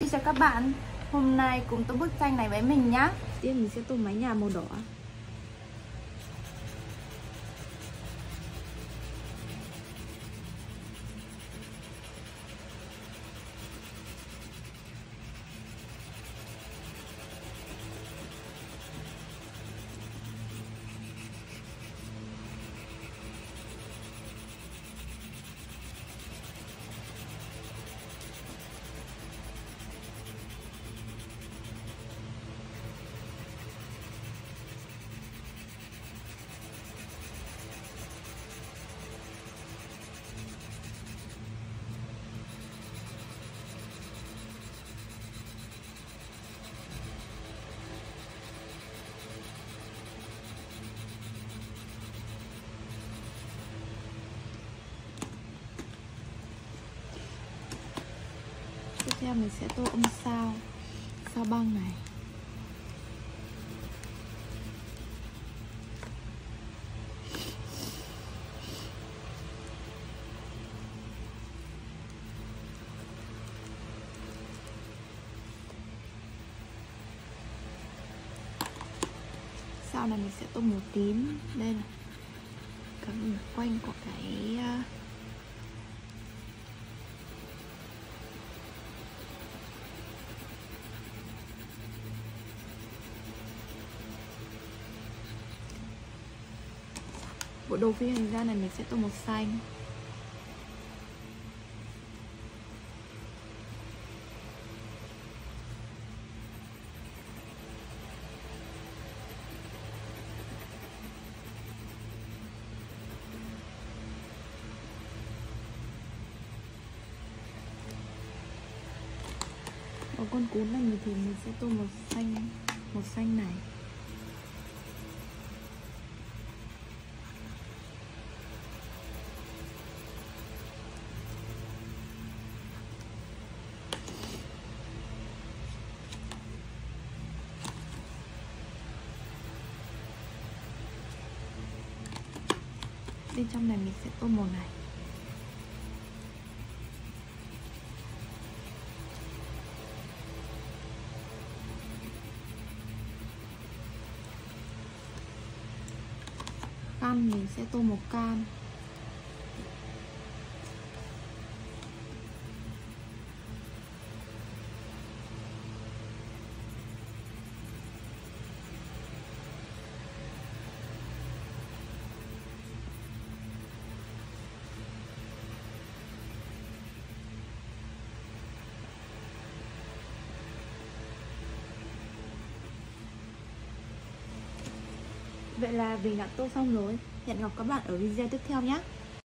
Xin chào các bạn, hôm nay cùng tô bức tranh này với mình nhá. Tiếp mình sẽ tô mái nhà màu đỏ. Theo mình sẽ tô âm sao. Sao băng này. Sau này mình sẽ tô màu tím. Đây là Cái quanh của cái ờ, bộ đồ phi hành gia này mình sẽ tô màu xanh. Ở con cún này thì mình sẽ tô màu xanh màu xanh này. Bên trong này mình sẽ tô màu này. Căn mình sẽ tô màu cam Vậy là mình đã tô xong rồi. Hẹn gặp các bạn ở video tiếp theo nhé